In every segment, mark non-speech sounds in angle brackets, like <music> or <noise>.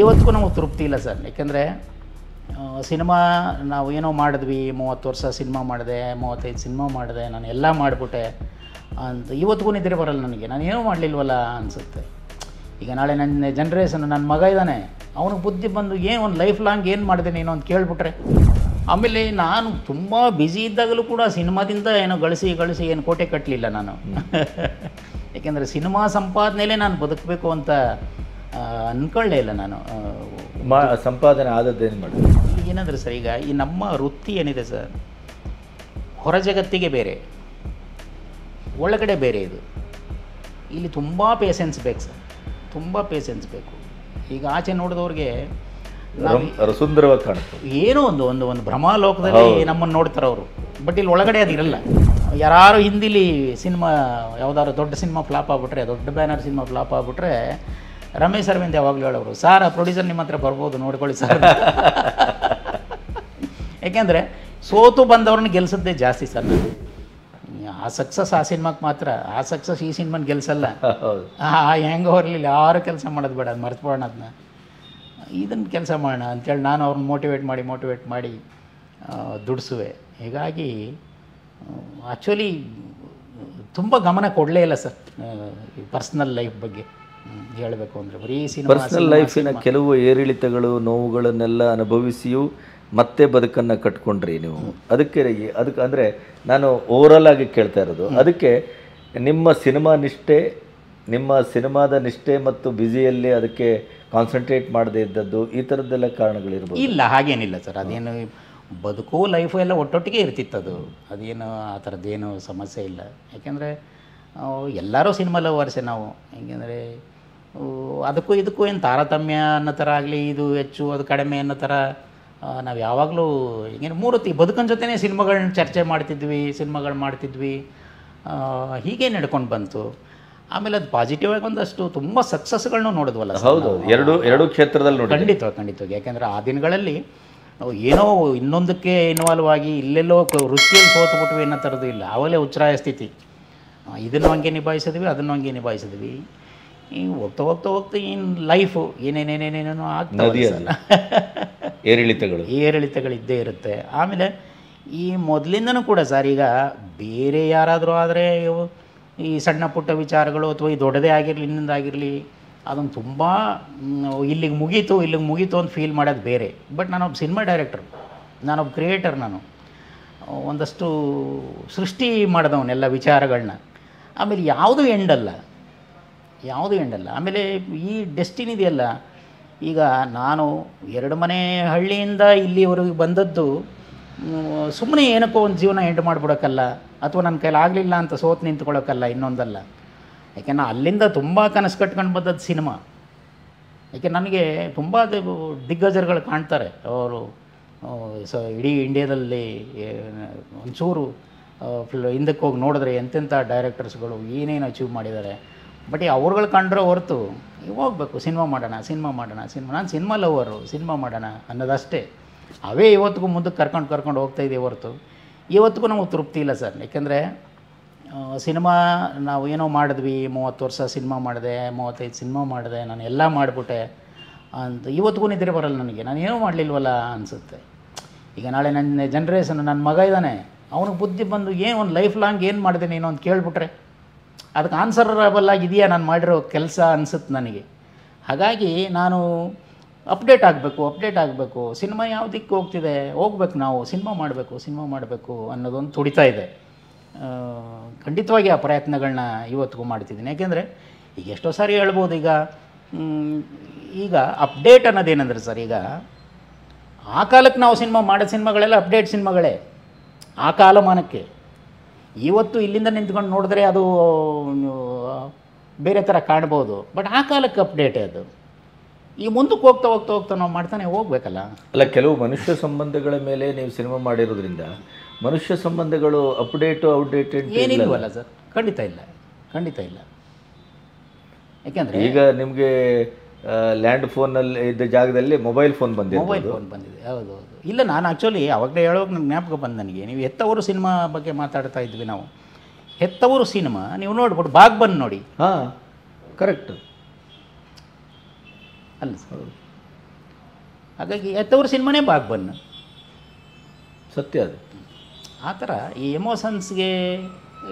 ಇವತ್ತಿಗೂ ನಮಗೆ ತೃಪ್ತಿ ಇಲ್ಲ ಸರ್. ಯಾಕೆಂದರೆ ಸಿನಿಮಾ ನಾವು ಏನೋ ಮಾಡಿದ್ವಿ, ಮೂವತ್ತು ವರ್ಷ ಸಿನಿಮಾ ಮಾಡಿದೆ, ಮೂವತ್ತೈದು ಸಿನಿಮಾ ಮಾಡಿದೆ, ನಾನು ಎಲ್ಲ ಮಾಡಿಬಿಟ್ಟೆ ಅಂತ ಇವತ್ತಿಗೂ ನಿದ್ರೆ ಬರಲ್ಲ ನನಗೆ. ನಾನು ಏನೂ ಮಾಡಲಿಲ್ವಲ್ಲ ಅನಿಸುತ್ತೆ. ಈಗ ನಾಳೆ ನನ್ನ ಜನ್ರೇಷನ್ ನನ್ನ ಮಗ ಇದ್ದಾನೆ. ಅವನಿಗೆ ಬುದ್ಧಿ ಬಂದು ಏನು ಒಂದು ಲೈಫ್ ಲಾಂಗ್ ಏನು ಮಾಡಿದೆ ನೀನು ಅಂತ ಕೇಳಿಬಿಟ್ರೆ ಆಮೇಲೆ ನಾನು ತುಂಬ ಬ್ಯುಸಿ ಇದ್ದಾಗಲೂ ಕೂಡ ಸಿನಿಮಾದಿಂದ ಏನೋ ಗಳಿಸಿ ಗಳಿಸಿ ಏನು ಕೋಟೆ ಕಟ್ಟಲಿಲ್ಲ ನಾನು. ಏಕೆಂದರೆ ಸಿನಿಮಾ ಸಂಪಾದನೆಯಲ್ಲೇ ನಾನು ಬದುಕಬೇಕು ಅಂತ ಅಂದ್ಕೊಳ್ಳೇ ಇಲ್ಲ ನಾನು. ಮಾ ಸಂಪಾದನೆ ಆದದ್ದೇನು ಮಾಡಿ ಈಗ ಏನಂದ್ರೆ ಸರ್ ಈಗ ಈ ನಮ್ಮ ವೃತ್ತಿ ಏನಿದೆ ಸರ್ ಹೊರ ಜಗತ್ತಿಗೆ ಬೇರೆ ಒಳಗಡೆ ಬೇರೆ ಇದು. ಇಲ್ಲಿ ತುಂಬ ಪೇಷನ್ಸ್ ಬೇಕು ಸರ್ ತುಂಬ ಪೇಸೆನ್ಸ್ ಬೇಕು. ಈಗ ಆಚೆ ನೋಡಿದವ್ರಿಗೆ ಸುಂದರವಾಗಿ ಕಾಣುತ್ತೆ ಏನೋ ಒಂದು ಒಂದು ಒಂದು ಭ್ರಮಾಲೋಕದಲ್ಲಿ ನಮ್ಮನ್ನು ನೋಡ್ತಾರೆ ಅವರು. ಬಟ್ ಇಲ್ಲಿ ಒಳಗಡೆ ಅದಿರಲ್ಲ ಯಾರು ಹಿಂದಿಲಿ ಸಿನಿಮಾ ಯಾವ್ದಾದ್ರು ದೊಡ್ಡ ಸಿನಿಮಾ ಫ್ಲಾಪ್ ಆಗ್ಬಿಟ್ರೆ ದೊಡ್ಡ ಬ್ಯಾನರ್ ಸಿನಿಮಾ ಫ್ಲಾಪ್ ಆಗ್ಬಿಟ್ರೆ ರಮೇಶ್ ಅರವಿಂದ್ ಯಾವಾಗಲೂ ಹೇಳೋರು ಸಾರ್ ಆ ಪ್ರೊಡ್ಯೂಸರ್ ನಿಮ್ಮ ಹತ್ರ ಬರ್ಬೋದು ನೋಡ್ಕೊಳ್ಳಿ ಸರ್. <laughs> ಯಾಕೆಂದರೆ ಸೋತು ಬಂದವ್ರನ್ನ ಗೆಲ್ಸದ್ದೇ ಜಾಸ್ತಿ ಸರ್. ನಾನು ಆ ಸಕ್ಸಸ್ ಆ ಸಿನಿಮಾಕ್ಕೆ ಮಾತ್ರ ಆ ಸಕ್ಸಸ್ ಈ ಸಿನಿಮಾನ ಗೆಲ್ಸಲ್ಲ. <laughs> ಹೌದು. ಆ ಹೆಂಗೆ ಹೊರಲಿಲ್ಲ ಯಾರು ಕೆಲಸ ಮಾಡೋದು ಬೇಡ ಅದು ಮರ್ತ್ಬಿಡೋಣ ಅದನ್ನ ಇದನ್ನು ಕೆಲಸ ಮಾಡೋಣ ಅಂತೇಳಿ ನಾನು ಅವ್ರನ್ನ ಮೋಟಿವೇಟ್ ಮಾಡಿ ಮೋಟಿವೇಟ್ ಮಾಡಿ ದುಡಿಸುವೆ. ಹೀಗಾಗಿ ಆ್ಯಕ್ಚುಲಿ ತುಂಬ ಗಮನ ಕೊಡಲೇ ಇಲ್ಲ ಸರ್ ಪರ್ಸ್ನಲ್ ಲೈಫ್ ಬಗ್ಗೆ. ಹೇಳಬೇಕು ಅಂದರೆ ಬರೀ ಸಿನಿಮಾ ಪರ್ಸ್ನಲ್ ಲೈಫಿನ ಕೆಲವು ಏರಿಳಿತಗಳು ನೋವುಗಳನ್ನೆಲ್ಲ ಅನುಭವಿಸಿಯೂ ಮತ್ತೆ ಬದುಕನ್ನು ಕಟ್ಕೊಂಡ್ರಿ ನೀವು. ಅದಕ್ಕೆ ಅದಕ್ಕೆ ಅಂದರೆ ನಾನು ಓವರಾಲ್ ಆಗಿ ಕೇಳ್ತಾ ಇರೋದು. ಅದಕ್ಕೆ ನಿಮ್ಮ ಸಿನಿಮಾ ನಿಷ್ಠೆ ನಿಮ್ಮ ಸಿನಿಮಾದ ನಿಷ್ಠೆ ಮತ್ತು ಬ್ಯುಸಿಯಲ್ಲಿ ಅದಕ್ಕೆ ಕಾನ್ಸಂಟ್ರೇಟ್ ಮಾಡದೇ ಇದ್ದದ್ದು ಈ ಥರದ್ದೆಲ್ಲ ಕಾರಣಗಳಿರ್ಬೋದು. ಇಲ್ಲ ಹಾಗೇನಿಲ್ಲ ಸರ್. ಅದೇನು ಬದುಕು ಲೈಫು ಎಲ್ಲ ಒಟ್ಟೊಟ್ಟಿಗೆ ಇರ್ತಿತ್ತು ಅದು ಅದೇನು ಆ ಥರದ್ದೇನು ಸಮಸ್ಯೆ ಇಲ್ಲ. ಯಾಕೆಂದರೆ ಎಲ್ಲರೂ ಸಿನಿಮಾ ಲವರ್ಸೆ ನಾವು. ಹೇಗೆಂದರೆ ಅದಕ್ಕೂ ಇದಕ್ಕೂ ಏನು ತಾರತಮ್ಯ ಅನ್ನೋ ಥರ ಆಗಲಿ ಇದು ಹೆಚ್ಚು ಅದು ಕಡಿಮೆ ಅನ್ನೋ ಥರ ನಾವು ಯಾವಾಗಲೂ ಹಿಂಗೇನು ಮೂರತಿ ಬದುಕನ ಜೊತೆನೇ ಸಿನಿಮಾಗಳನ್ನ ಚರ್ಚೆ ಮಾಡ್ತಿದ್ವಿ ಸಿನಿಮಾಗಳು ಮಾಡ್ತಿದ್ವಿ. ಹೀಗೆ ನಡ್ಕೊಂಡು ಬಂತು. ಆಮೇಲೆ ಅದು ಪಾಸಿಟಿವ್ ಆಗಿ ಒಂದಷ್ಟು ತುಂಬ ಸಕ್ಸಸ್ಗಳನ್ನೂ ನೋಡಿದ್ವಲ್ಲ ಹೌದು ಎರಡು ಎರಡು ಕ್ಷೇತ್ರದಲ್ಲಿ ನೋಡಿ ಖಂಡಿತ ಖಂಡಿತವಾಗಿ ಯಾಕೆಂದರೆ ಆ ದಿನಗಳಲ್ಲಿ ನಾವು ಏನೋ ಇನ್ನೊಂದಕ್ಕೆ ಇನ್ವಾಲ್ವ್ ಆಗಿ ಇಲ್ಲೆಲ್ಲೋ ರುಚಿಯಲ್ಲಿ ಸೋತು ಸೋತುಬಿಟ್ವಿ ಅನ್ನೋ ಥರದ್ದು ಇಲ್ಲ. ಆವಾಗಲೇ ಉಚ್ಛ್ರಾಯ ಸ್ಥಿತಿ. ಇದನ್ನು ಹಂಗೆ ನಿಭಾಯಿಸಿದ್ವಿ ಅದನ್ನು ಹಂಗೆ ನಿಭಾಯಿಸಿದ್ವಿ. ಈ ಹೋಗ್ತಾ ಹೋಗ್ತಾ ಹೋಗ್ತಾ ಏನು ಲೈಫು ಏನೇನೇನೇನೇನೇನೋ ಆಗ್ತದೆ. ಏರಿಳಿತಗಳು. ಏರಿಳಿತಗಳಿದ್ದೇ ಇರುತ್ತೆ. ಆಮೇಲೆ ಈ ಮೊದಲಿಂದನೂ ಕೂಡ ಸರ್, ಈಗ ಬೇರೆ ಯಾರಾದರೂ ಆದರೆ ಈ ಸಣ್ಣ ಪುಟ್ಟ ವಿಚಾರಗಳು ಅಥವಾ ಈ ದೊಡ್ಡದೇ ಆಗಿರಲಿ ಇನ್ನೊಂದಾಗಿರಲಿ ಅದನ್ನು ತುಂಬ ಇಲ್ಲಿಗೆ ಮುಗೀತು ಇಲ್ಲಿಗೆ ಮುಗೀತು ಅಂತ ಫೀಲ್ ಮಾಡೋದು ಬೇರೆ. ಬಟ್ ನಾನೊಬ್ಬ ಸಿನಿಮಾ ಡೈರೆಕ್ಟರ್ ನಾನೊಬ್ಬ ಕ್ರಿಯೇಟರ್ ನಾನು. ಒಂದಷ್ಟು ಸೃಷ್ಟಿ ಮಾಡಿದವನ್ನೆಲ್ಲ ವಿಚಾರಗಳನ್ನ ಆಮೇಲೆ ಯಾವುದೂ ಎಂಡಲ್ಲ ಯಾವುದೂ ಎಂಡಲ್ಲ ಆಮೇಲೆ ಈ ಡೆಸ್ಟಿನ್ ಇದೆಯಲ್ಲ ಈಗ ನಾನು ಎರಡು ಮನೆ ಹಳ್ಳಿಯಿಂದ ಇಲ್ಲಿವರೆಗೆ ಬಂದದ್ದು ಸುಮ್ಮನೆ ಏನಕ್ಕೋ ಒಂದು ಜೀವನ ಎಂಡ್ ಮಾಡಿಬಿಡೋಕ್ಕಲ್ಲ ಅಥವಾ ನನ್ನ ಕೈಲಿ ಆಗಲಿಲ್ಲ ಅಂತ ಸೋತು ನಿಂತ್ಕೊಳ್ಳೋಕ್ಕಲ್ಲ ಇನ್ನೊಂದಲ್ಲ. ಯಾಕೆ ಅಲ್ಲಿಂದ ತುಂಬ ಕನಸು ಕಟ್ಕೊಂಡು ಬಂದದ್ದು ಸಿನಿಮಾ. ಯಾಕೆ ನನಗೆ ತುಂಬ ದಿಗ್ಗಜರುಗಳು ಕಾಣ್ತಾರೆ. ಅವರು ಸೊ, ಇಡೀ ಇಂಡಿಯಾದಲ್ಲಿ ಒಂಚೂರು ಹಿಂದಕ್ಕೆ ಹೋಗಿ ನೋಡಿದ್ರೆ ಎಂತೆಂಥ ಡೈರೆಕ್ಟರ್ಸ್ಗಳು ಏನೇನು ಅಚೀವ್ ಮಾಡಿದ್ದಾರೆ. ಬಟ್ ಅವ್ರುಗಳು ಕಂಡ್ರೆ ಹೊರತು ಹೋಗ್ಬೇಕು, ಸಿನಿಮಾ ಮಾಡೋಣ ಸಿನಿಮಾ ಮಾಡೋಣ, ಸಿನಿಮಾ ನಾನು ಸಿನಿಮಾ ಲವರು ಸಿನಿಮಾ ಮಾಡೋಣ ಅನ್ನೋದಷ್ಟೇ. ಅವೇ ಇವತ್ತಿಗೂ ಮುಂದಕ್ಕೆ ಕರ್ಕೊಂಡು ಕರ್ಕೊಂಡು ಹೋಗ್ತಾ ಇದೆ ಹೊರತು. ಇವತ್ತಿಗೂ ನಮಗೆ ತೃಪ್ತಿ ಇಲ್ಲ ಸರ್. ಯಾಕೆಂದರೆ ಸಿನಿಮಾ ನಾವು ಏನೋ ಮಾಡಿದ್ವಿ, ಮೂವತ್ತು ವರ್ಷ ಸಿನಿಮಾ ಮಾಡಿದೆ, ಮೂವತ್ತೈದು ಸಿನಿಮಾ ಮಾಡಿದೆ, ನಾನು ಎಲ್ಲ ಮಾಡಿಬಿಟ್ಟೆ ಅಂತ ಇವತ್ತಿಗೂ ನಿದ್ರೆ ಬರಲ್ಲ ನನಗೆ. ನಾನು ಏನೂ ಮಾಡಲಿಲ್ವಲ್ಲ ಅನಿಸುತ್ತೆ. ಈಗ ನಾಳೆ ನನ್ನ ಜನ್ರೇಷನ್ ನನ್ನ ಮಗ ಇದ್ದಾನೆ. ಅವನಿಗೆ ಬುದ್ಧಿ ಬಂದು ಏನು, ಒಂದು ಲೈಫ್ ಲಾಂಗ್ ಏನು ಮಾಡಿದೆ ನೀನು ಅಂತ ಕೇಳಿಬಿಟ್ರೆ ಅದಕ್ಕೆ ಆನ್ಸರಬಲ್ ಆಗಿದೆಯಾ? ನಾನು ಮಾಡಿರೋ ಕೆಲಸ ಅನಿಸುತ್ತೆ ನನಗೆ. ಹಾಗಾಗಿ ನಾನು ಅಪ್ಡೇಟ್ ಆಗಬೇಕು ಅಪ್ಡೇಟ್ ಆಗಬೇಕು. ಸಿನಿಮಾ ಯಾವ ಹೋಗ್ತಿದೆ? ಹೋಗ್ಬೇಕು ನಾವು. ಸಿನಿಮಾ ಮಾಡಬೇಕು ಸಿನಿಮಾ ಮಾಡಬೇಕು ಅನ್ನೋದೊಂದು ತುಡಿತಾ ಇದೆ. ಖಂಡಿತವಾಗಿ ಆ ಪ್ರಯತ್ನಗಳನ್ನ ಇವತ್ತಿಗೂ ಮಾಡ್ತಿದ್ದೀನಿ. ಯಾಕೆಂದರೆ ಈಗ ಎಷ್ಟೋ ಸಾರಿ ಹೇಳ್ಬೋದು ಈಗ ಈಗ ಅಪ್ಡೇಟ್ ಅನ್ನೋದೇನೆಂದ್ರೆ ಸರ್, ಈಗ ಆ ಕಾಲಕ್ಕೆ ನಾವು ಸಿನಿಮಾ ಮಾಡೋ ಸಿನಿಮಾಗಳೆಲ್ಲ ಅಪ್ಡೇಟ್ ಸಿನಿಮಾಗಳೇ. ಆ ಕಾಲಮಾನಕ್ಕೆ. ಇವತ್ತು ಇಲ್ಲಿಂದ ನಿಂತ್ಕೊಂಡು ನೋಡಿದ್ರೆ ಅದು ಬೇರೆ ಥರ ಕಾಣ್ಬೋದು. ಬಟ್ ಆ ಕಾಲಕ್ಕೆ ಅಪ್ಡೇಟ್ ಅದು. ಈ ಮುಂದಕ್ಕೆ ಹೋಗ್ತಾ ಹೋಗ್ತಾ ಹೋಗ್ತಾ ನಾವು ಮಾಡ್ತಾನೆ ಹೋಗ್ಬೇಕಲ್ಲ? ಅಲ್ಲ ಕೆಲವು ಮನುಷ್ಯ ಸಂಬಂಧಗಳ ಮೇಲೆ ನೀವು ಸಿನಿಮಾ ಮಾಡಿರೋದ್ರಿಂದ ಮನುಷ್ಯ ಸಂಬಂಧಗಳು ಅಪ್ಡೇಟು ಔಟ್ಡೇಟೆಡ್ ಏನಿಲ್ವಲ್ಲ ಸರ್? ಖಂಡಿತ ಇಲ್ಲ. ಖಂಡಿತ ಇಲ್ಲ. ಯಾಕೆಂದರೆ ಈಗ ನಿಮಗೆ ಲ್ಯಾಂಡ್ ಫೋನಲ್ಲಿ ಇದ್ದ ಜಾಗದಲ್ಲಿ ಮೊಬೈಲ್ ಫೋನ್ ಬಂದಿದೆ ಮೊಬೈಲ್ ಫೋನ್ ಬಂದಿದೆ ಹೌದು ಹೌದು. ಇಲ್ಲ ನಾನು ಆ್ಯಕ್ಚುಲಿ ಅವಾಗಲೇ ಹೇಳೋಕೆ ನನಗೆ ಜ್ಞಾಪಕ ಬಂದು ನನಗೆ. ನೀವು ಹೆತ್ತವರು ಸಿನಿಮಾ ಬಗ್ಗೆ ಮಾತಾಡ್ತಾ ಇದ್ವಿ ನಾವು. ಹೆತ್ತವರು ಸಿನಿಮಾ ನೀವು ನೋಡ್ಬಿಟ್ಟು ಬಾಗ್ ಬಂದು ನೋಡಿ. ಹಾಂ ಕರೆಕ್ಟ್ ಅಲ್ಲ ಸರ್. ಹಾಗಾಗಿ ಹೆತ್ತವರು ಸಿನಿಮಾನೇ ಬಾಗ್ ಬನ್ನು ಸತ್ಯ ಅದು. ಆ ಥರ ಈ ಎಮೋಷನ್ಸ್ಗೆ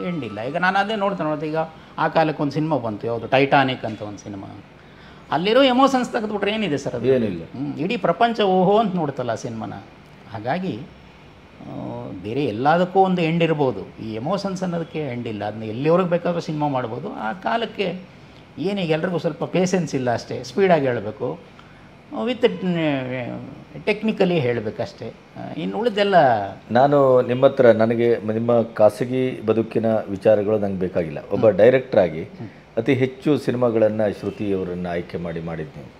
ಎಂಡಿಲ್ಲ ಈಗ ನಾನು ಅದೇ ನೋಡ್ತೇನೆ ನೋಡ್ತೀನಿ ಈಗ ಆ ಕಾಲಕ್ಕೆ ಒಂದು ಸಿನಿಮಾ ಬಂತು ಯಾವುದು ಟೈಟಾನಿಕ್ ಅಂತ ಒಂದು ಸಿನಿಮಾ. ಅಲ್ಲಿರೋ ಎಮೋಷನ್ಸ್ ತೆಗೆದುಬಿಟ್ರೆ ಏನಿದೆ ಸರ್ ಅದು? ಏನಿಲ್ಲ. ಇಡೀ ಪ್ರಪಂಚ ಓಹೋ ಅಂತ ನೋಡ್ತಲ್ಲ ಸಿನಿಮಾನ. ಹಾಗಾಗಿ ಬೇರೆ ಎಲ್ಲದಕ್ಕೂ ಒಂದು ಎಂಡ್ ಇರ್ಬೋದು. ಈ ಎಮೋಷನ್ಸ್ ಅನ್ನೋದಕ್ಕೆ ಎಂಡ್ ಇಲ್ಲ. ಅದನ್ನ ಎಲ್ಲಿವರೆಗೆ ಬೇಕಾದ್ರೂ ಸಿನಿಮಾ ಮಾಡ್ಬೋದು. ಆ ಕಾಲಕ್ಕೆ ಏನೀಗ ಎಲ್ರಿಗೂ ಸ್ವಲ್ಪ ಪೇಷನ್ಸ್ ಇಲ್ಲ ಅಷ್ಟೇ. ಸ್ಪೀಡಾಗಿ ಹೇಳಬೇಕು. ವಿತ್ ಟೆಕ್ನಿಕಲಿ ಹೇಳಬೇಕಷ್ಟೇ. ಇನ್ನು ಉಳಿದೆಲ್ಲ ನಾನು ನಿಮ್ಮ ಹತ್ರ ನನಗೆ ನಿಮ್ಮ ಖಾಸಗಿ ಬದುಕಿನ ವಿಚಾರಗಳು ನಂಗೆ ಬೇಕಾಗಿಲ್ಲ. ಒಬ್ಬ ಡೈರೆಕ್ಟ್ರಾಗಿ ಆಗಿ ಅತಿ ಹೆಚ್ಚು ಸಿನಿಮಾಗಳನ್ನು ಶ್ರುತಿಯವರನ್ನು ಆಯ್ಕೆ ಮಾಡಿ ಮಾಡಿದ್ದು ನೀವು.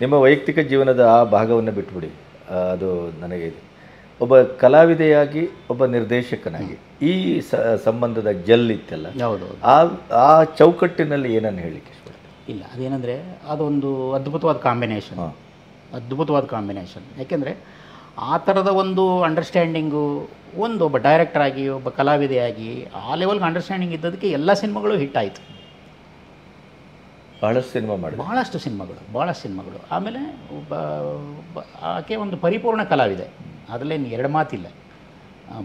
ನಿಮ್ಮ ವೈಯಕ್ತಿಕ ಜೀವನದ ಆ ಭಾಗವನ್ನು ಬಿಟ್ಬಿಡಿ. ಅದು ನನಗೆ ಒಬ್ಬ ಕಲಾವಿದೆಯಾಗಿ ಒಬ್ಬ ನಿರ್ದೇಶಕನಾಗಿ ಈ ಸ ಸಂಬಂಧದ ಜಲ್ ಇತ್ತಲ್ಲ ಹೌದು ಆ ಆ ಚೌಕಟ್ಟಿನಲ್ಲಿ ಏನನ್ನು ಹೇಳಲಿಕ್ಕೆ ಇಲ್ಲ ಅದೇನೆಂದರೆ ಅದೊಂದು ಅದ್ಭುತವಾದ ಕಾಂಬಿನೇಷನ್. ಅದ್ಭುತವಾದ ಕಾಂಬಿನೇಷನ್. ಯಾಕೆಂದರೆ ಆ ಥರದ ಒಂದು ಅಂಡರ್ಸ್ಟ್ಯಾಂಡಿಂಗು ಒಂದು ಒಬ್ಬ ಡೈರೆಕ್ಟರ್ ಆಗಿ ಒಬ್ಬ ಕಲಾವಿದೆಯಾಗಿ ಆ ಲೆವೆಲ್ಗೆ ಅಂಡರ್ಸ್ಟ್ಯಾಂಡಿಂಗ್ ಇದ್ದದಕ್ಕೆ ಎಲ್ಲ ಸಿನಿಮಾಗಳು ಹಿಟ್ ಆಯಿತು. ಬಹಳಷ್ಟು ಸಿನಿಮಾ ಮಾಡಿ ಭಾಳಷ್ಟು ಸಿನಿಮಾಗಳು ಭಾಳಷ್ಟು ಸಿನಿಮಾಗಳು. ಆಮೇಲೆ ಆಕೆ ಒಂದು ಪರಿಪೂರ್ಣ ಕಲಾವಿದೆ. ಅದರಲ್ಲೇನು ಎರಡು ಮಾತಿಲ್ಲ.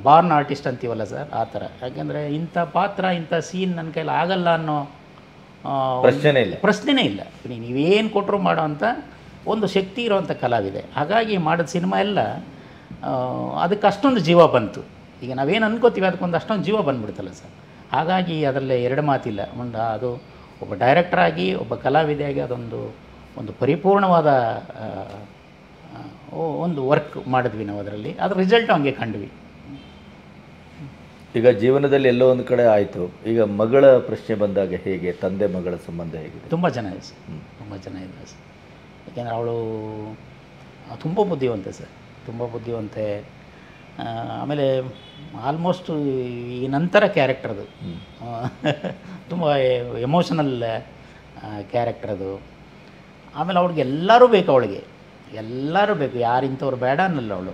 ಬಾರ್ನ್ ಆರ್ಟಿಸ್ಟ್ ಅಂತೀವಲ್ಲ ಸರ್ ಆ ಥರ. ಯಾಕೆಂದರೆ ಇಂಥ ಪಾತ್ರ ಇಂಥ ಸೀನ್ ನನ್ನ ಕೈಲಿ ಆಗಲ್ಲ ಅನ್ನೋ ಪ್ರಶ್ನೆ ಇಲ್ಲ. ಪ್ರಶ್ನೆನೇ ಇಲ್ಲ. ನೀವೇನು ಕೊಟ್ಟರು ಮಾಡೋ ಅಂತ ಒಂದು ಶಕ್ತಿ ಇರೋವಂಥ ಕಲಾವಿದೆ. ಹಾಗಾಗಿ ಮಾಡಿದ ಸಿನಿಮಾ ಎಲ್ಲ ಅದಕ್ಕೆ ಅಷ್ಟೊಂದು ಜೀವ ಬಂತು. ಈಗ ನಾವೇನು ಅನ್ಕೋತೀವಿ ಅದಕ್ಕೊಂದು ಅಷ್ಟೊಂದು ಜೀವ ಬಂದುಬಿಡ್ತಲ್ಲ ಸರ್. ಹಾಗಾಗಿ ಅದರಲ್ಲಿ ಎರಡು ಮಾತಿಲ್ಲ. ಒಂದು ಅದು ಒಬ್ಬ ಡೈರೆಕ್ಟರಾಗಿ ಒಬ್ಬ ಕಲಾವಿದೆಯಾಗಿ ಅದೊಂದು ಒಂದು ಪರಿಪೂರ್ಣವಾದ ಒಂದು ವರ್ಕ್ ಮಾಡಿದ್ವಿ ನಾವು ಅದರಲ್ಲಿ. ಅದ್ರ ರಿಸಲ್ಟ್ ಹಂಗೆ ಕಂಡ್ವಿ. ಈಗ ಜೀವನದಲ್ಲಿ ಎಲ್ಲೋ ಒಂದು ಕಡೆ ಆಯಿತು. ಈಗ ಮಗಳ ಪ್ರಶ್ನೆ ಬಂದಾಗ ಹೇಗೆ? ತಂದೆ ಮಗಳ ಸಂಬಂಧ ಹೇಗಿದೆ? ತುಂಬ ಚೆನ್ನಾಗಿದೆ ಸರ್. ತುಂಬ ಚೆನ್ನಾಗಿದೆ ಸರ್. ಯಾಕೆಂದರೆ ಅವಳು ತುಂಬ ಬುದ್ಧಿವಂತೆ ಸರ್. ತುಂಬ ಬುದ್ಧಿವಂತೆ. ಆಮೇಲೆ ಆಲ್ಮೋಸ್ಟ್ ಈ ನಂತರ ಕ್ಯಾರೆಕ್ಟರ್ ಅದು. ತುಂಬ ಎಮೋಷನಲ್ ಕ್ಯಾರೆಕ್ಟರ್ ಅದು. ಆಮೇಲೆ ಅವ್ಳಿಗೆ ಎಲ್ಲರೂ ಬೇಕು ಅವಳಿಗೆ. ಎಲ್ಲರೂ ಬೇಕು. ಯಾರು ಇಂಥವ್ರು ಬೇಡ ಅನ್ನಲ್ಲ ಅವಳು.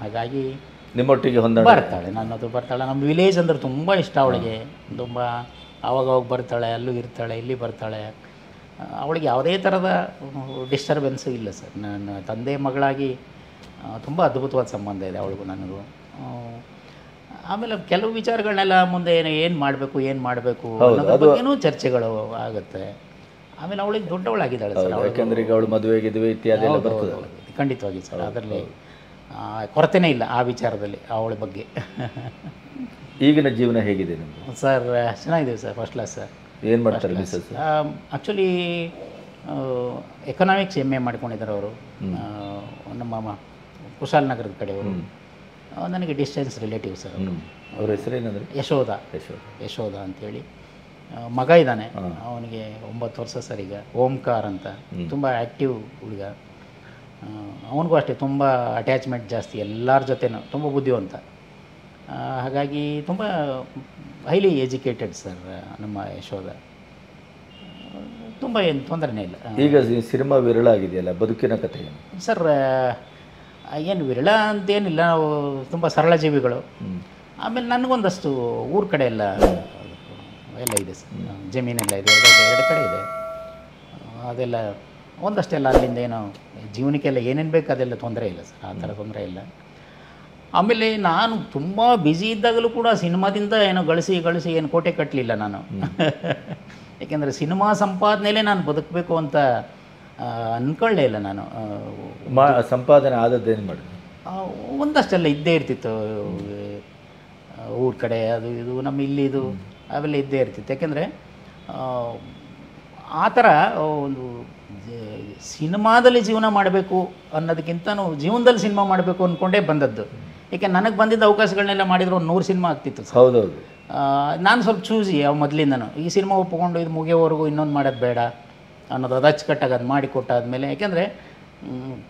ಹಾಗಾಗಿ ನಿಮ್ಮೊಟ್ಟಿಗೆ ಹೊಂದಾಣಿಕೆ. ಬರ್ತಾಳೆ. ನನ್ನದು ಬರ್ತಾಳೆ. ನಮ್ಮ ವಿಲೇಜ್ ಅಂದ್ರೆ ತುಂಬ ಇಷ್ಟ ಅವಳಿಗೆ. ತುಂಬ ಆವಾಗ ಅವಾಗ ಬರ್ತಾಳೆ ಅಲ್ಲೂ ಇರ್ತಾಳೆ ಇಲ್ಲಿ ಬರ್ತಾಳೆ. ಅವಳಿಗೆ ಯಾವುದೇ ಥರದ ಡಿಸ್ಟರ್ಬೆನ್ಸು ಇಲ್ಲ ಸರ್. ನನ್ನ ತಂದೆ ಮಗಳಾಗಿ ತುಂಬ ಅದ್ಭುತವಾದ ಸಂಬಂಧ ಇದೆ ಅವಳಿಗೂ ನನಗೂ. ಆಮೇಲೆ ಕೆಲವು ವಿಚಾರಗಳನ್ನೆಲ್ಲ ಮುಂದೆ ಏನು ಏನು ಮಾಡಬೇಕು ಏನು ಮಾಡಬೇಕು ಏನೂ ಚರ್ಚೆಗಳು ಆಗುತ್ತೆ. ಆಮೇಲೆ ಅವಳಿಗೆ ದೊಡ್ಡವಳಾಗಿದ್ದಾಳೆ ಸರ್. ಅವಳು ಈಗ ಅವಳು ಮದುವೆ ಗಿದುವೆ ಇತ್ಯಾದಿ ಖಂಡಿತವಾಗಿ ಸರ್. ಅದರಲ್ಲಿ ಕೊರತೆನೇ ಇಲ್ಲ ಆ ವಿಚಾರದಲ್ಲಿ ಅವಳ ಬಗ್ಗೆ. ಈಗಿನ ಜೀವನ ಹೇಗಿದೆ ಸರ್ ಚೆನ್ನಾಗಿದೆ ಸರ್ ಫಸ್ಟ್ ಕ್ಲಾಸ್ ಸರ್. ಏನು ಮಾಡ್ತಾರೆ Mrs actually economics M A ಮಾಡ್ಕೊಂಡಿದ್ದಾರೆ ಅವರು. ನಮ್ಮ ಮ- ಕುಶಾಲನಗರದ ಕಡೆಯವರು. ನನಗೆ ಡಿಸ್ಟೆನ್ಸ್ ರಿಲೇಟಿವ್ ಸರ್ ಅವರು ಅವ್ರ ಹೆಸರೇನಂದ್ರೆ? ಯಶೋಧ. ಯಶೋಧ. ಯಶೋಧ ಅಂತೇಳಿ. ಮಗ ಇದ್ದಾನೆ. ಅವನಿಗೆ ಒಂಬತ್ತು ವರ್ಷ ಸರ್ ಈಗ. ಓಂಕಾರ್ ಅಂತ. ತುಂಬ ಆ್ಯಕ್ಟಿವ್ ಹುಡುಗ. ಅವನಿಗೂ ಅಷ್ಟೇ ತುಂಬ ಅಟ್ಯಾಚ್ಮೆಂಟ್ ಜಾಸ್ತಿ. ಎಲ್ಲರ ಜೊತೆನೂ ತುಂಬ ಬುದ್ಧಿವಂತ. ಹಾಗಾಗಿ ತುಂಬ ಹೈಲಿ ಎಜುಕೇಟೆಡ್ ಸರ್ ನಮ್ಮ ಯಶೋಧ. ತುಂಬ ಏನು ತೊಂದರೆನೇ ಇಲ್ಲ. ಈಗ ಸಿನಿಮಾ ವಿರಳ ಆಗಿದೆಯಲ್ಲ ಬದುಕಿನ ಕಥೆ ಸರ್ ಏನು ವಿರಳ ಅಂತೇನಿಲ್ಲ ನಾವು ತುಂಬ ಸರಳ ಜೀವಿಗಳು. ಆಮೇಲೆ ನನಗೊಂದಷ್ಟು ಊರ ಕಡೆ ಎಲ್ಲ ಎಲ್ಲ ಇದೆ ಸರ್. ಜಮೀನೆಲ್ಲ ಇದೆ ಎರಡು ಕಡೆ ಇದೆ. ಅದೆಲ್ಲ ಒಂದಷ್ಟೆಲ್ಲ ಅಲ್ಲಿಂದ ಏನೋ ಜೀವನಕ್ಕೆಲ್ಲ ಏನೇನು ಬೇಕು ಅದೆಲ್ಲ ತೊಂದರೆ ಇಲ್ಲ ಸರ್ ಆ ಥರ ತೊಂದರೆ ಇಲ್ಲ. ಆಮೇಲೆ ನಾನು ತುಂಬ ಬ್ಯುಸಿ ಇದ್ದಾಗಲೂ ಕೂಡ ಸಿನಿಮಾದಿಂದ ಏನೋ ಗಳಿಸಿ ಗಳಿಸಿ ಏನು ಕೋಟೆ ಕಟ್ಟಲಿಲ್ಲ ನಾನು. ಏಕೆಂದರೆ <laughs> ಸಿನಿಮಾ ಸಂಪಾದನೆಯಲ್ಲೇ ನಾನು ಬದುಕಬೇಕು ಅಂತ ಆ, ಅನ್ಕೊಳ್ಳೇ ಇಲ್ಲ ನಾನು. ಮಾ ಸಂಪಾದನೆ ಆದದ್ದೇನು ಮಾಡಿ ಒಂದಷ್ಟೆಲ್ಲ ಇದ್ದೇ ಇರ್ತಿತ್ತು ಊರ ಕಡೆ ಅದು ಇದು ನಮ್ಮ ಇಲ್ಲಿ ಇದು ಅವೆಲ್ಲ ಇದ್ದೇ ಇರ್ತಿತ್ತು. ಯಾಕೆಂದರೆ ಆ ಥರ ಒಂದು ಸಿನಿಮಾದಲ್ಲಿ ಜೀವನ ಮಾಡಬೇಕು ಅನ್ನೋದಕ್ಕಿಂತನೂ ಜೀವನದಲ್ಲಿ ಸಿನಿಮಾ ಮಾಡಬೇಕು ಅಂದ್ಕೊಂಡೇ ಬಂದದ್ದು. ಏಕೆ ನನಗೆ ಬಂದಿದ್ದ ಅವಕಾಶಗಳನ್ನೆಲ್ಲ ಮಾಡಿದ್ರು ಒಂದು ನೂರು ಸಿನಿಮಾ ಆಗ್ತಿತ್ತು ಹೌದೌದು. ನಾನು ಸ್ವಲ್ಪ ಚೂಸಿ ಅವು ಮೊದಲಿಂದನೂ. ಈ ಸಿನಿಮಾ ಒಪ್ಪಿಕೊಂಡು ಇದು ಮುಗಿಯೋವರೆಗೂ ಇನ್ನೊಂದು ಮಾಡೋದು ಬೇಡ. ಅನ್ನೋದು ಅದು ಅಚ್ಚುಕಟ್ಟಾಗಿ ಅದು ಮಾಡಿಕೊಟ್ಟಾದ್ಮೇಲೆ ಯಾಕೆಂದರೆ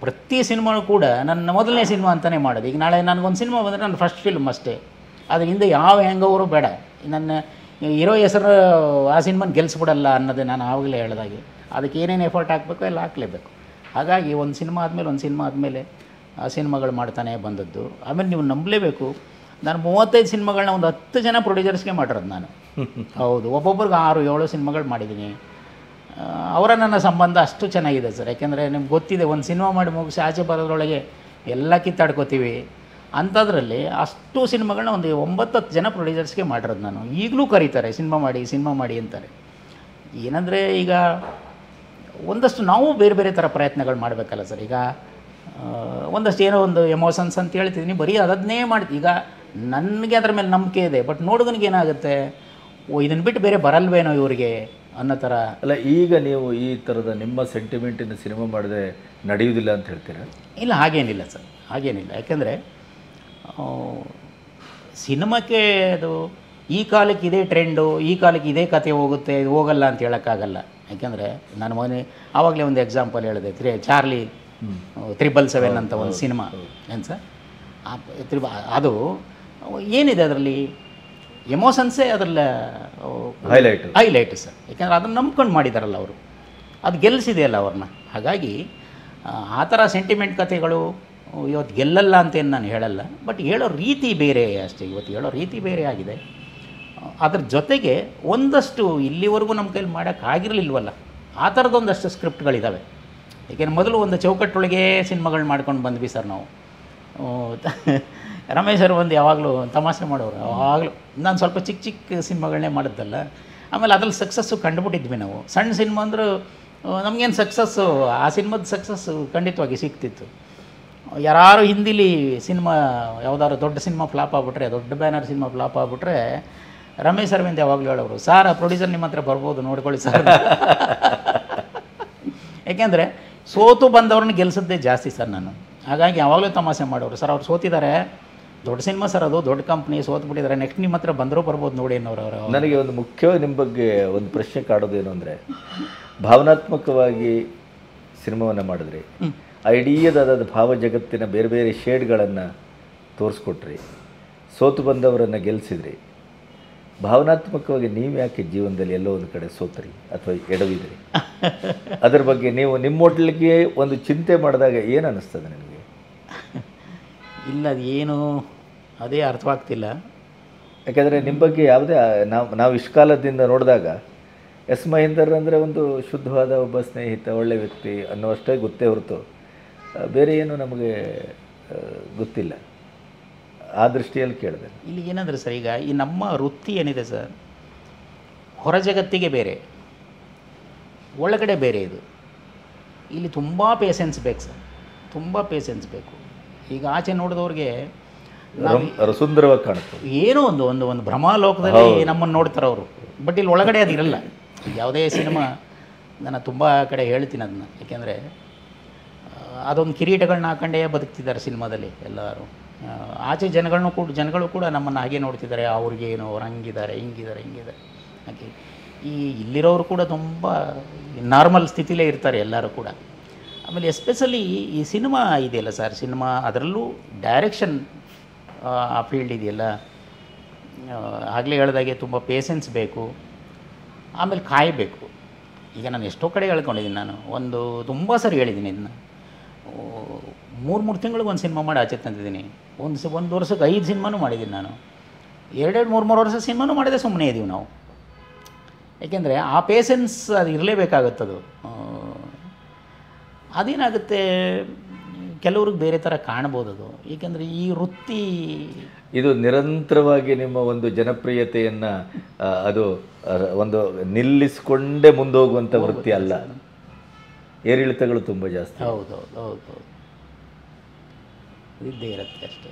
ಪ್ರತಿ ಸಿನಿಮಾನು ಕೂಡ ನನ್ನ ಮೊದಲನೇ ಸಿನಿಮಾ ಅಂತಲೇ ಮಾಡೋದು. ಈಗ ನಾಳೆ ನನಗೊಂದು ಸಿನಿಮಾ ಬಂದರೆ ನನ್ನ ಫಸ್ಟ್ ಫಿಲ್ಮ್ ಅಷ್ಟೇ. ಅದ್ರ ಹಿಂದೆ ಯಾವ ಹೆಂಗವರು ಬೇಡ. ನನ್ನ ಇರೋ ಹೆಸರು ಆ ಸಿನಿಮಾನ ಗೆಲ್ಲಿಸ್ಬಿಡಲ್ಲ ಅನ್ನೋದೇ ನಾನು ಆವಾಗಲೇ ಹೇಳ್ದಾಗೆ. ಅದಕ್ಕೆ ಏನೇನು ಎಫರ್ಟ್ ಹಾಕಬೇಕು ಎಲ್ಲ ಹಾಕಲೇಬೇಕು. ಹಾಗಾಗಿ ಒಂದು ಸಿನಿಮಾ ಆದಮೇಲೆ ಒಂದು ಸಿನಿಮಾ ಆದಮೇಲೆ ಆ ಸಿನಿಮಾಗಳು ಮಾಡ್ತಾನೆ ಬಂದದ್ದು. ಆಮೇಲೆ ನೀವು ನಂಬಲೇಬೇಕು. ನಾನು ಮೂವತ್ತೈದು ಸಿನಿಮಾಗಳನ್ನ ಒಂದು ಹತ್ತು ಜನ ಪ್ರೊಡ್ಯೂಸರ್ಸ್ಗೆ ಮಾಡಿರೋದು ನಾನು. <laughs> ಹೌದು. ಒಬ್ಬೊಬ್ರಿಗೆ ಆರು ಏಳು ಸಿನಿಮಾಗಳು ಮಾಡಿದ್ದೀನಿ ಅವರ ನನ್ನ ಸಂಬಂಧ ಅಷ್ಟು ಚೆನ್ನಾಗಿದೆ ಸರ್. ಯಾಕೆಂದರೆ ನಿಮ್ಗೆ ಗೊತ್ತಿದೆ, ಒಂದು ಸಿನಿಮಾ ಮಾಡಿ ಮುಗಿಸಿ ಆಚೆ ಬರೋದ್ರೊಳಗೆ ಎಲ್ಲ ಕಿತ್ತಾಡ್ಕೋತೀವಿ. ಅಂಥದ್ರಲ್ಲಿ ಅಷ್ಟು ಸಿನಿಮಾಗಳನ್ನ ಒಂದು ಒಂಬತ್ತು ಹತ್ತು ಜನ ಪ್ರೊಡ್ಯೂಸರ್ಸ್ಗೆ ಮಾಡಿರೋದು ನಾನು. ಈಗಲೂ ಕರೀತಾರೆ, ಸಿನಿಮಾ ಮಾಡಿ ಸಿನಿಮಾ ಮಾಡಿ ಅಂತಾರೆ. ಏನಂದರೆ ಈಗ ಒಂದಷ್ಟು ನಾವು ಬೇರೆ ಬೇರೆ ಥರ ಪ್ರಯತ್ನಗಳು ಮಾಡಬೇಕಲ್ಲ ಸರ್. ಈಗ ಒಂದಷ್ಟು ಏನೋ ಒಂದು ಎಮೋಷನ್ಸ್ ಅಂತ ಹೇಳ್ತಿದ್ದೀನಿ ಬರೀ ಅದನ್ನೇ ಮಾಡ್ತೀವಿ ಈಗ ನನಗೆ ಅದ್ರ ಮೇಲೆ ನಂಬಿಕೆ ಇದೆ ಬಟ್ ಏನಾಗುತ್ತೆ, ಓ ಇದನ್ನು ಬಿಟ್ಟು ಬೇರೆ ಬರಲ್ವೇನೋ ಇವರಿಗೆ? ಅನ್ನೋ ಥರ. ಅಲ್ಲ ಈಗ ನೀವು ಈ ಥರದ ನಿಮ್ಮ ಸೆಂಟಿಮೆಂಟಿನ ಸಿನಿಮಾ ಮಾಡಿದ್ರೆ ನಡೆಯುವುದಿಲ್ಲ ಅಂತ ಹೇಳ್ತೀರಾ? ಇಲ್ಲ ಹಾಗೇನಿಲ್ಲ ಸರ್. ಹಾಗೇನಿಲ್ಲ. ಯಾಕೆಂದರೆ ಸಿನಿಮಾಕ್ಕೆ ಅದು ಈ ಕಾಲಕ್ಕೆ ಇದೇ ಟ್ರೆಂಡು ಈ ಕಾಲಕ್ಕೆ ಇದೇ ಕತೆ ಹೋಗುತ್ತೆ ಇದು ಹೋಗಲ್ಲ ಅಂತ ಹೇಳೋಕ್ಕಾಗಲ್ಲ. ಯಾಕೆಂದರೆ ನಾನು ಮೊನ್ನೆ ಆವಾಗಲೇ ಒಂದು ಎಕ್ಸಾಂಪಲ್ ಹೇಳಿದೆ. ತ್ರಿ ಚಾರ್ಲಿ ತ್ರಿಬಲ್ ಸೆವೆನ್ ಅಂತ ಒಂದು ಸಿನಿಮಾ. ಏನು ಸರ್? ಆ ತ್ರಿಬ ಅದು ಏನಿದೆ ಅದರಲ್ಲಿ? ಎಮೋಷನ್ಸೇ ಅದರಲ್ಲಿ ಹೈಲೈಟ್ ಹೈಲೈಟ್ ಸರ್. ಯಾಕಂದರೆ ಅದನ್ನು ನಂಬ್ಕೊಂಡು ಮಾಡಿದಾರಲ್ಲ ಅವರು. ಅದು ಗೆಲ್ಲಿಸಿದೆಯಲ್ಲ ಅವ್ರನ್ನ. ಹಾಗಾಗಿ ಆ, ಥರ ಸೆಂಟಿಮೆಂಟ್ ಕಥೆಗಳು ಇವತ್ತು ಗೆಲ್ಲಲ್ಲ ಅಂತೇನು ನಾನು ಹೇಳಲ್ಲ. ಬಟ್ ಹೇಳೋ ರೀತಿ ಬೇರೆ ಅಷ್ಟೇ. ಇವತ್ತು ಹೇಳೋ ರೀತಿ ಬೇರೆ ಆಗಿದೆ. ಅದ್ರ ಜೊತೆಗೆ ಒಂದಷ್ಟು ಇಲ್ಲಿವರೆಗೂ ನಮ್ಮ ಕೈಲಿ ಮಾಡೋಕ್ಕಾಗಿರಲಿಲ್ವಲ್ಲ ಆ ಥರದೊಂದಷ್ಟು ಸ್ಕ್ರಿಪ್ಟ್ಗಳಿದ್ದಾವೆ ಏಕೆಂದ್ರೆ ಮೊದಲು ಒಂದು ಚೌಕಟ್ಟೊಳಗೆ ಸಿನಿಮಾಗಳು ಮಾಡ್ಕೊಂಡು ಬಂದ್ವಿ ಸರ್ ನಾವು. ರಮೇಶ್ ಸರ್ ಒಂದು ಯಾವಾಗಲೂ ತಮಾಷೆ ಮಾಡೋರು ಯಾವಾಗಲೂ. ನಾನು ಸ್ವಲ್ಪ ಚಿಕ್ಕ ಚಿಕ್ಕ ಸಿನಿಮಾಗಳನ್ನೇ ಮಾಡಿದ್ದಲ್ಲ. ಆಮೇಲೆ ಅದ್ರಲ್ಲಿ ಸಕ್ಸಸ್ಸು ಕಂಡುಬಿಟ್ಟಿದ್ವಿ ನಾವು. ಸಣ್ಣ ಸಿನಿಮಾ ಅಂದ್ರೆ ನಮಗೇನು ಸಕ್ಸಸ್ಸು ಆ ಸಿನಿಮಾದ ಸಕ್ಸಸ್ಸು ಖಂಡಿತವಾಗಿ ಸಿಗ್ತಿತ್ತು. ಯಾರು ಹಿಂದಿಲಿ ಸಿನಿಮಾ, ಯಾವುದಾದ್ರು ದೊಡ್ಡ ಸಿನಿಮಾ ಫ್ಲಾಪ್ ಆಗಿಬಿಟ್ರೆ, ದೊಡ್ಡ ಬ್ಯಾನರ್ ಸಿನಿಮಾ ಫ್ಲಾಪ್ ಆಗಿಬಿಟ್ರೆ, ರಮೇಶ್ ಅರವಿಂದ್ ಯಾವಾಗಲೂ ಹೇಳೋರು, ಸಾರ್, ಆ ಪ್ರೊಡ್ಯೂಸರ್ ನಿಮ್ಮ ಹತ್ರ ಬರ್ಬೋದು, ನೋಡ್ಕೊಳ್ಳಿ ಸರ್. ಏಕೆಂದರೆ ಸೋತು ಬಂದವ್ರನ್ನ ಗೆಲ್ಸದ್ದೇ ಜಾಸ್ತಿ ಸರ್ ನಾನು. ಹಾಗಾಗಿ ಯಾವಾಗಲೂ ತಮಾಷೆ ಮಾಡೋರು. ಸರ್, ಅವ್ರು ಸೋತಿದ್ದಾರೆ ದೊಡ್ಡ ಸಿನಿಮಾ ಸರ್ ಅದು ದೊಡ್ಡ ಕಂಪ್ನಿ ಸೋತ್ಬಿಟ್ಟಿದ್ದಾರೆ ನೆಕ್ಸ್ಟ್ ನಿಮ್ಮ ಹತ್ರ ಬಂದರೂ ಬರ್ಬೋದು ನೋಡಿ ಅನ್ನೋರು ಅವರು. ನನಗೆ ಒಂದು ಮುಖ್ಯವಾಗಿ ನಿಮ್ಮ ಬಗ್ಗೆ ಒಂದು ಪ್ರಶ್ನೆ ಕಾಡೋದೇನು ಅಂದರೆ ಭಾವನಾತ್ಮಕವಾಗಿ ಸಿನಿಮಾವನ್ನು ಮಾಡಿದ್ರಿ. ಐಡಿಯಾದ ಭಾವ ಜಗತ್ತಿನ ಬೇರೆ ಬೇರೆ ಶೇಡ್ಗಳನ್ನು ತೋರಿಸ್ಕೊಟ್ರಿ. ಸೋತು ಬಂದವರನ್ನು ಗೆಲ್ಲಿಸಿದ್ರಿ ಭಾವನಾತ್ಮಕವಾಗಿ ನೀವು ಯಾಕೆ ಜೀವನದಲ್ಲಿ ಎಲ್ಲೋ ಒಂದು ಕಡೆ ಸೋತ್ರಿ ಅಥವಾ ಎಡವಿದ್ರಿ? <laughs> ಅದರ ಬಗ್ಗೆ ನೀವು ನಿಮ್ಮ ಹೋಟ್ಲಿಗೆ ಒಂದು ಚಿಂತೆ ಮಾಡಿದಾಗ ಏನು ಅನ್ನಿಸ್ತದೆ ನಿಮಗೆ? ಇಲ್ಲ ಅದು ಏನು ಅದೇ ಅರ್ಥವಾಗ್ತಿಲ್ಲ. ಯಾಕೆಂದರೆ ನಿಮ್ಮ ಬಗ್ಗೆ ಯಾವುದೇ ನಾವು ನಾವು ಇಷ್ಕಾಲದಿಂದ ನೋಡಿದಾಗ ಎಸ್ ಮಹೇಂದರ್ ಅಂದರೆ ಒಂದು ಶುದ್ಧವಾದ ಒಬ್ಬ ಸ್ನೇಹಿತ ಒಳ್ಳೆ ವ್ಯಕ್ತಿ ಅನ್ನೋಷ್ಟೇ ಗೊತ್ತೇ ಹೊರತು ಬೇರೆ ಏನು ನಮಗೆ ಗೊತ್ತಿಲ್ಲ. ಆ ದೃಷ್ಟಿಯಲ್ಲಿ ಕೇಳಿದೆ. ಇಲ್ಲಿ ಏನಂದರೆ ಸರ್ ಈಗ ಈ ನಮ್ಮ ವೃತ್ತಿ ಏನಿದೆ ಸರ್ ಹೊರ ಜಗತ್ತಿಗೆ ಬೇರೆ ಒಳಗಡೆ ಬೇರೆ ಇದು. ಇಲ್ಲಿ ತುಂಬ ಪೇಷೆನ್ಸ್ ಬೇಕು ಸರ್ ತುಂಬ ಪೇಷೆನ್ಸ್ ಬೇಕು. ಈಗ ಆಚೆ ನೋಡಿದವ್ರಿಗೆ ಸುಂದರವಾಗಿ ಕಾಣುತ್ತೆ. ಏನೋ ಒಂದು ಒಂದು ಒಂದು ಭ್ರಮಾಲೋಕದಲ್ಲಿ ನಮ್ಮನ್ನು ನೋಡ್ತಾರೆ ಅವರು. ಬಟ್ ಇಲ್ಲಿ ಒಳಗಡೆ ಅದಿರಲ್ಲ ಇರಲ್ಲ. ಯಾವುದೇ ಸಿನಿಮಾ ನಾನು ತುಂಬ ಕಡೆ ಹೇಳ್ತೀನಿ ಅದನ್ನ. ಯಾಕೆಂದರೆ ಅದೊಂದು ಕಿರೀಟಗಳನ್ನ ಹಾಕೊಂಡೇ ಬದುಕ್ತಿದ್ದಾರೆ ಸಿನಿಮಾದಲ್ಲಿ ಎಲ್ಲರೂ. ಆಚೆ ಜನಗಳನ್ನೂ ಕೂಡ ಜನಗಳು ಕೂಡ ನಮ್ಮನ್ನು ಹಾಗೆ ನೋಡ್ತಿದ್ದಾರೆ. ಅವ್ರಿಗೇನು ಅವ್ರು ಹಂಗಿದ್ದಾರೆ ಹಿಂಗಿದ್ದಾರೆ ಹಿಂಗಿದ್ದಾರೆ. ಹಾಗೆ ಈ ಇಲ್ಲಿರೋರು ಕೂಡ ತುಂಬ ನಾರ್ಮಲ್ ಸ್ಥಿತಿಲೇ ಇರ್ತಾರೆ ಎಲ್ಲರೂ ಕೂಡ. ಆಮೇಲೆ ಎಸ್ಪೆಷಲಿ ಈ ಸಿನಿಮಾ ಇದೆಯಲ್ಲ ಸರ್, ಸಿನಿಮಾ ಅದರಲ್ಲೂ ಡೈರೆಕ್ಷನ್ ಆ ಫೀಲ್ಡ್ ಇದೆಯಲ್ಲ. ಆಗಲೇ ಹೇಳಿದಾಗೆ ತುಂಬ ಪೇಷನ್ಸ್ ಬೇಕು, ಆಮೇಲೆ ಕಾಯಬೇಕು. ಈಗ ನಾನು ಎಷ್ಟೋ ಕಡೆ ಹೇಳ್ಕೊಂಡಿದ್ದೀನಿ ನಾನು, ಒಂದು ತುಂಬ ಸರಿ ಹೇಳಿದ್ದೀನಿ ಇದನ್ನ. ಮೂರು ಮೂರು ತಿಂಗಳಿಗೆ ಒಂದು ಸಿನಿಮಾ ಮಾಡಿ ಆಚೆ ತಂದಿದ್ದೀನಿ. ಒಂದು ಸ, ಒಂದು ವರ್ಷಕ್ಕೆ ಐದು ಸಿನಿಮಾನೂ ಮಾಡಿದ್ದೀನಿ ನಾನು. ಎರಡೆರಡು, ಮೂರು ಮೂರು ವರ್ಷ ಸಿನಿಮಾನೂ ಮಾಡಿದೆ ಸುಮ್ಮನೆ ಇದ್ದೀವಿ ನಾವು. ಏಕೆಂದರೆ ಆ ಪೇಷನ್ಸ್ ಅದು ಇರಲೇಬೇಕಾಗುತ್ತದು. ಅದೇನಾಗುತ್ತೆ? ಕೆಲವ್ರಿಗೆ ಬೇರೆ ಥರ ಕಾಣ್ಬೋದು ಅದು. ಏಕೆಂದರೆ ಈ ವೃತ್ತಿ ಇದು ನಿರಂತರವಾಗಿ ನಿಮ್ಮ ಒಂದು ಜನಪ್ರಿಯತೆಯನ್ನು ಅದು ಒಂದು ನಿಲ್ಲಿಸಿಕೊಂಡೇ ಮುಂದೋಗುವಂಥ ವೃತ್ತಿ ಅಲ್ಲ. ಏರಿಳಿತಗಳು ತುಂಬ ಜಾಸ್ತಿ. ಹೌದು ಹೌದು ಹೌದು ಹೌದು ಇದ್ದೇ ಇರುತ್ತೆ ಅಷ್ಟೇ.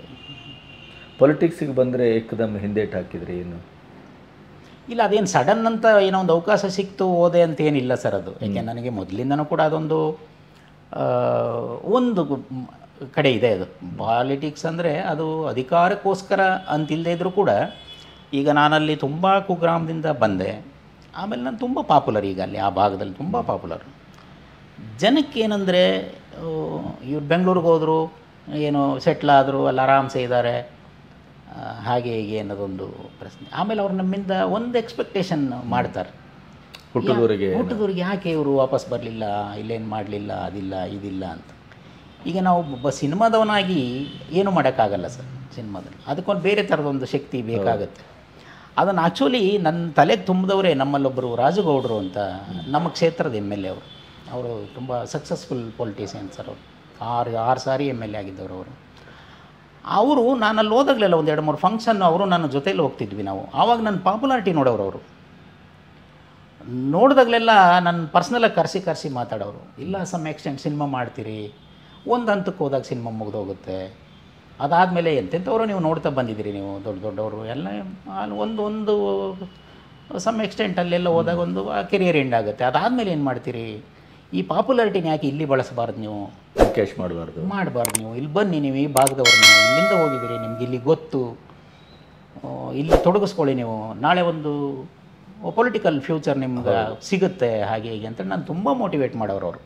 ಪೊಲಿಟಿಕ್ಸಿಗೆ ಬಂದರೆ ಏಕದಮ್ ಹಿಂದೇಟ್ ಹಾಕಿದ್ರಿ ಏನು ಇಲ್ಲ ಅದೇನು ಸಡನ್ ಅಂತ ಏನೋ ಒಂದು ಅವಕಾಶ ಸಿಕ್ತು ಹೋದೆ ಅಂತ ಏನಿಲ್ಲ ಸರ್ ಅದು. ಯಾಕೆ ನನಗೆ ಮೊದಲಿಂದನೂ ಕೂಡ ಅದೊಂದು ಒಂದು ಕಡೆ ಇದೆ ಅದು. ಪಾಲಿಟಿಕ್ಸ್ ಅಂದರೆ ಅದು ಅಧಿಕಾರಕ್ಕೋಸ್ಕರ ಅಂತಿಲ್ಲದೆ ಇದ್ದರೂ ಕೂಡ ಈಗ ನಾನಲ್ಲಿ ತುಂಬ ಕುಗ್ರಾಮದಿಂದ ಬಂದೆ. ಆಮೇಲೆ ನಾನು ತುಂಬ ಪಾಪ್ಯುಲರ್ ಈಗ ಅಲ್ಲಿ, ಆ ಭಾಗದಲ್ಲಿ ತುಂಬ ಪಾಪ್ಯುಲರ್ ಜನಕ್ಕೆ ಏನಂದರೆ ಇವ್ರು ಬೆಂಗಳೂರಿಗೆ ಹೋದರು, ಏನು ಸೆಟ್ಲ್ ಆದರು, ಅಲ್ಲಿ ಆರಾಮ್ಸೆ ಇದ್ದಾರೆ ಹಾಗೆ ಹೀಗೆ ಅನ್ನೋದೊಂದು ಪ್ರಶ್ನೆ. ಆಮೇಲೆ ಅವ್ರು ನಮ್ಮಿಂದ ಒಂದು ಎಕ್ಸ್ಪೆಕ್ಟೇಷನ್ ಮಾಡ್ತಾರೆ. ಹುಟ್ಟದೂರಿಗೆ ಹುಟ್ಟಿದವ್ರಿಗೆ ಯಾಕೆ ಇವರು ವಾಪಸ್ ಬರಲಿಲ್ಲ? ಇಲ್ಲೇನು ಮಾಡಲಿಲ್ಲ? ಅದಿಲ್ಲ ಇದಿಲ್ಲ ಅಂತ. ಈಗ ನಾವು ಒಬ್ಬ ಸಿನಿಮಾದವನಾಗಿ ಏನು ಮಾಡೋಕ್ಕಾಗಲ್ಲ ಸರ್ ಸಿನಿಮಾದಲ್ಲಿ. ಅದಕ್ಕೊಂದು ಬೇರೆ ಥರದೊಂದು ಶಕ್ತಿ ಬೇಕಾಗುತ್ತೆ. ಅದನ್ನು ಆ್ಯಕ್ಚುಲಿ ನನ್ನ ತಲೆ ತುಂಬಿದವರೇ ನಮ್ಮಲ್ಲೊಬ್ಬರು ರಾಜಗೌಡರು ಅಂತ ನಮ್ಮ ಕ್ಷೇತ್ರದ ಎಂ ಎಲ್ ಎ ಅವರು. ಅವರು ತುಂಬ ಸಕ್ಸಸ್ಫುಲ್ ಪೊಲಿಟಿಷಿಯನ್ ಸರ್ ಅವರು. ಆರು ಆರು ಸಾರಿ ಎಂ ಎಲ್ ಎ ಆಗಿದ್ದವರು ಅವರು. ಅವರು ನಾನು ಅಲ್ಲಿ ಹೋದಾಗಲೆಲ್ಲ ಒಂದು ಎರಡು ಮೂರು ಫಂಕ್ಷನ್ ಅವರು ನನ್ನ ಜೊತೆಯಲ್ಲಿ ಹೋಗ್ತಿದ್ವಿ ನಾವು. ಆವಾಗ ನನ್ನ ಪಾಪ್ಯುಲಾರಿಟಿ ನೋಡೋರು ಅವರು. ನೋಡಿದಾಗಲೆಲ್ಲ ನನ್ನ ಪರ್ಸ್ನಲಾಗಿ ಕರೆಸಿ ಕರೆಸಿ ಮಾತಾಡೋರು. ಇಲ್ಲ ಸಮ್ ಎಕ್ಸ್ಟೆಂಟ್ ಸಿನಿಮಾ ಮಾಡ್ತೀರಿ. ಒಂದು ಹಂತಕ್ಕೆ ಹೋದಾಗ ಸಿನಿಮಾ ಮುಗಿದೋಗುತ್ತೆ. ಅದಾದಮೇಲೆ ಎಂತೆಂಥವ್ರು ನೀವು ನೋಡ್ತಾ ಬಂದಿದ್ದೀರಿ ನೀವು ದೊಡ್ಡ ದೊಡ್ಡವರು. ಎಲ್ಲ ಅಲ್ಲಿ ಒಂದು ಒಂದು ಸಮ್ ಎಕ್ಸ್ಟೆಂಟ್ ಅಲ್ಲೆಲ್ಲ ಹೋದಾಗ ಒಂದು ಕೆರಿಯರ್ ಎಂಡ್ ಆಗುತ್ತೆ. ಅದಾದಮೇಲೆ ಏನು ಮಾಡ್ತೀರಿ? ಈ ಪಾಪ್ಯುಲಾರಿಟಿನ ಯಾಕೆ ಇಲ್ಲಿ ಬಳಸಬಾರ್ದು ನೀವು? ಕ್ಯಾಶ್ ಮಾಡಬಾರ್ದು. ಮಾಡಬಾರ್ದು ನೀವು. ಇಲ್ಲಿ ಬನ್ನಿ ನೀವು ಈ ಭಾಗದವ್ರು ನೀವು. ಇಲ್ಲಿಂದ ಹೋಗಿದ್ದೀರಿ ನಿಮ್ಗೆ ಇಲ್ಲಿ ಗೊತ್ತು. ಇಲ್ಲಿ ತೊಡಗಿಸ್ಕೊಳ್ಳಿ ನೀವು. ನಾಳೆ ಒಂದು ಪೊಲಿಟಿಕಲ್ ಫ್ಯೂಚರ್ ನಿಮ್ಗೆ ಸಿಗುತ್ತೆ ಹಾಗೆ ಹೀಗೆ ಅಂತ ನಾನು ತುಂಬ ಮೋಟಿವೇಟ್ ಮಾಡೋರು ಅವರು.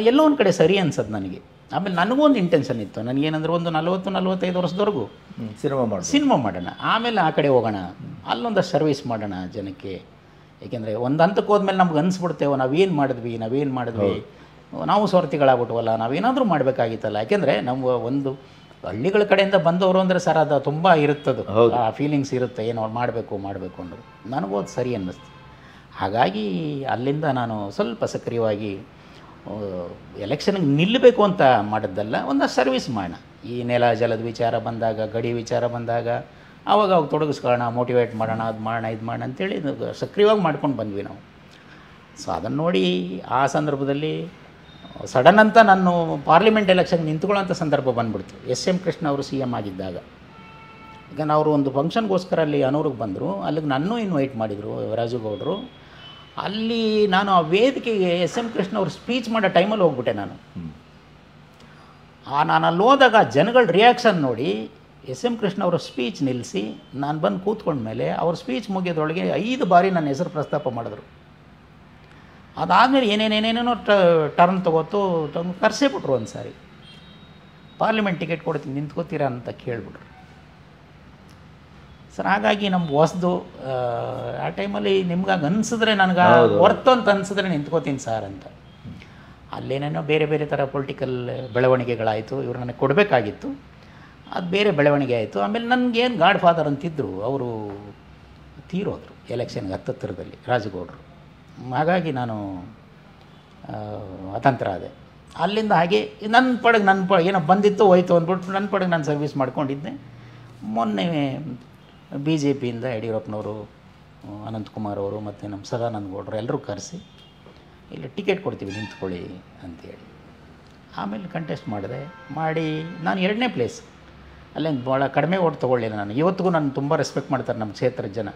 ಎಲ್ಲೋ ಒಂದು ಕಡೆ ಸರಿ ಅನ್ಸದು ನನಗೆ. ಆಮೇಲೆ ನನಗೂ ಒಂದು ಇಂಟೆನ್ಷನ್ ಇತ್ತು. ನನಗೇನಂದ್ರೆ ಒಂದು ನಲವತ್ತು ನಲವತ್ತೈದು ವರ್ಷದವರೆಗೂ ಸಿನಿಮಾ ಮಾಡಿ ಸಿನಿಮಾ ಮಾಡೋಣ. ಆಮೇಲೆ ಆ ಕಡೆ ಹೋಗೋಣ. ಅಲ್ಲೊಂದು ಸರ್ವಿಸ್ ಮಾಡೋಣ ಜನಕ್ಕೆ. ಏಕೆಂದರೆ ಒಂದು ಹಂತಕ್ಕೆ ಹೋದ್ಮೇಲೆ ನಮ್ಗೆ ಅನಿಸ್ಬಿಡ್ತೇವೆ ನಾವೇನು ಮಾಡಿದ್ವಿ ನಾವೇನು ಮಾಡಿದ್ವಿ. ನಾವು ಸ್ವಾರ್ಥಿಗಳಾಗ್ಬಿಟ್ವಲ್ಲ ನಾವೇನಾದರೂ ಮಾಡಬೇಕಾಗಿತ್ತಲ್ಲ. ಯಾಕೆಂದರೆ ನಮ್ಮ ಒಂದು ಹಳ್ಳಿಗಳ ಕಡೆಯಿಂದ ಬಂದವರು ಅಂದರೆ ಸರ್ ಅದು ತುಂಬ ಇರುತ್ತದು. ಆ ಫೀಲಿಂಗ್ಸ್ ಇರುತ್ತೆ ಏನೋ ಮಾಡಬೇಕು ಮಾಡಬೇಕು ಅಂದರು. ನನಗೂ ಅದು ಸರಿ ಅನ್ನಿಸ್ತು. ಹಾಗಾಗಿ ಅಲ್ಲಿಂದ ನಾನು ಸ್ವಲ್ಪ ಸಕ್ರಿಯವಾಗಿ ಎಲೆಕ್ಷನ್ಗೆ ನಿಲ್ಲಬೇಕು ಅಂತ ಮಾಡಿದ್ದಲ್ಲ ಒಂದು ಸರ್ವಿಸ್ ಮಾಡೋಣ. ಈ ನೆಲ ಜಲದ ವಿಚಾರ ಬಂದಾಗ ಗಡಿ ವಿಚಾರ ಬಂದಾಗ ಆವಾಗ ಅವಾಗ ತೊಡಗಿಸ್ಕೊಳ್ಳೋಣ ಮೋಟಿವೇಟ್ ಮಾಡೋಣ ಅದು ಮಾಡೋಣ ಇದು ಮಾಡೋಣ ಅಂತೇಳಿ ಸಕ್ರಿಯವಾಗಿ ಮಾಡ್ಕೊಂಡು ಬಂದ್ವಿ ನಾವು. ಸೊ ಅದನ್ನು ನೋಡಿ ಆ ಸಂದರ್ಭದಲ್ಲಿ ಸಡನ್ ಅಂತ ನಾನು ಪಾರ್ಲಿಮೆಂಟ್ ಎಲೆಕ್ಷನ್ ನಿಂತ್ಕೊಳ್ಳೋಂಥ ಸಂದರ್ಭ ಬಂದ್ಬಿಡ್ತು. ಎಸ್ ಎಂ ಕೃಷ್ಣ ಅವರು ಸಿ ಎಂ ಆಗಿದ್ದಾಗ. ಈಗ ಅವರು ಒಂದು ಫಂಕ್ಷನ್ಗೋಸ್ಕರ ಅಲ್ಲಿ ಅನೂರಿಗೆ ಬಂದರು. ಅಲ್ಲಿಗೆ ನನ್ನೂ ಇನ್ವೈಟ್ ಮಾಡಿದರು ರಾಜುಗೌಡರು ಅಲ್ಲಿ ನಾನು ಆ ವೇದಿಕೆಗೆ ಎಸ್ ಎಂ ಕೃಷ್ಣ ಅವರು ಸ್ಪೀಚ್ ಮಾಡೋ ಟೈಮಲ್ಲಿ ಹೋಗ್ಬಿಟ್ಟೆ ನಾನು. ಆ ನಾನು ಅಲ್ಲಿ ಹೋದಾಗ ಜನಗಳ ರಿಯಾಕ್ಷನ್ ನೋಡಿ ಎಸ್ ಎಂ ಕೃಷ್ಣ ಅವರ ಸ್ಪೀಚ್ ನಿಲ್ಲಿಸಿ ನಾನು ಬಂದು ಕೂತ್ಕೊಂಡ್ಮೇಲೆ ಅವ್ರ ಸ್ಪೀಚ್ ಮುಗಿಯೋದ್ರೊಳಗೆ ಐದು ಬಾರಿ ನನ್ನ ಹೆಸರು ಪ್ರಸ್ತಾಪ ಮಾಡಿದ್ರು. ಅದಾದಮೇಲೆ ಏನೇನೇನೇನೇನೋ ಟರ್ನ್ ತೊಗೋತು ತಂದು ಕರೆಸೇ ಬಿಟ್ರು ಒಂದು ಸಾರಿ ಪಾರ್ಲಿಮೆಂಟ್ ಟಿಕೆಟ್ ಕೊಡ್ತೀನಿ ನಿಂತ್ಕೋತೀರಾ ಅಂತ ಕೇಳಿಬಿಟ್ರು. ಸರ್ ಹಾಗಾಗಿ ನಮ್ಮ ಹೊಸ್ದು ಆ ಟೈಮಲ್ಲಿ ನಿಮ್ಗಾಗಿ ಅನಿಸಿದ್ರೆ ನನಗೆ ವರ್ತು ಅಂತ ಅನಿಸಿದ್ರೆ ನಿಂತ್ಕೋತೀನಿ ಸರ್ ಅಂತ. ಅಲ್ಲೇನೇನೋ ಬೇರೆ ಬೇರೆ ಥರ ಪೊಲಿಟಿಕಲ್ ಬೆಳವಣಿಗೆಗಳಾಯಿತು ಇವರು ನನಗೆ ಕೊಡಬೇಕಾಗಿತ್ತು. ಅದು ಬೇರೆ ಬೆಳವಣಿಗೆ ಆಯಿತು. ಆಮೇಲೆ ನನಗೇನು ಗಾಡ್ ಫಾದರ್ ಅಂತಿದ್ದರು ಅವರು ತೀರೋದ್ರು ಎಲೆಕ್ಷನ್ಗೆ ಹತ್ತಿರದಲ್ಲಿ ರಾಜಗೌಡರು. ಹಾಗಾಗಿ ನಾನು ಅತಂತ್ರ ಆದೆ. ಅಲ್ಲಿಂದ ಹಾಗೆ ನನ್ನ ಪಡೆಗೆ ನನ್ನ ಪ, ಏನೋ ಬಂದಿತ್ತು, ಹೋಯ್ತು ಅಂದ್ಬಿಟ್ಟು ನನ್ನ ಪಡೆಗೆ ನಾನು ಸರ್ವಿಸ್ ಮಾಡ್ಕೊಂಡಿದ್ದೆ. ಮೊನ್ನೆ ಬಿ ಜೆ ಪಿಯಿಂದ ಯಡಿಯೂರಪ್ಪನವರು, ಅನಂತಕುಮಾರ್ ಅವರು ಮತ್ತು ನಮ್ಮ ಸದಾನಂದ ಗೌಡರು ಎಲ್ಲರೂ ಕರೆಸಿ, ಇಲ್ಲಿ ಟಿಕೆಟ್ ಕೊಡ್ತೀವಿ, ನಿಂತ್ಕೊಳ್ಳಿ ಅಂತೇಳಿ. ಆಮೇಲೆ ಕಂಟೆಸ್ಟ್ ಮಾಡಿದೆ. ಮಾಡಿ, ನಾನು ಎರಡನೇ ಪ್ಲೇಸ್ ಅಲ್ಲೇ ಭಾಳ ಕಡಿಮೆ ಓಟ್ ತೊಗೊಳ್ಳಿಲ್ಲ ನಾನು. ಇವತ್ತಿಗೂ ನಾನು ತುಂಬ ರೆಸ್ಪೆಕ್ಟ್ ಮಾಡ್ತಾರೆ ನಮ್ಮ ಕ್ಷೇತ್ರದ ಜನ.